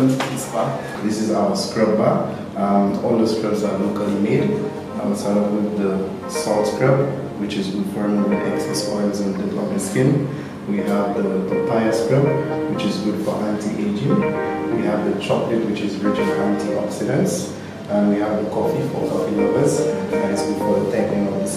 Welcome Spa. This is our scrub bar. Um, all the scrubs are locally made. I will start with the salt scrub, which is good for removing excess oils and developing skin. We have the papaya scrub, which is good for anti-aging. We have the chocolate, which is rich in antioxidants. And we have the coffee for coffee lovers, that is good for the tightening of the.